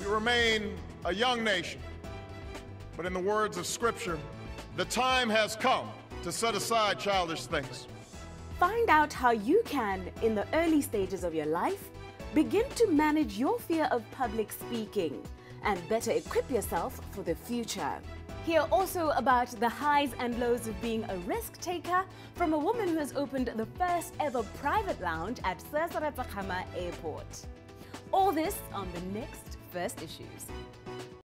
We remain a young nation, but in the words of Scripture, the time has come to set aside childish things. Find out how you can, in the early stages of your life, begin to manage your fear of public speaking and better equip yourself for the future. Hear also about the highs and lows of being a risk taker from a woman who has opened the first ever private lounge at Sir Seretse Khama Airport. All this on the next first issues.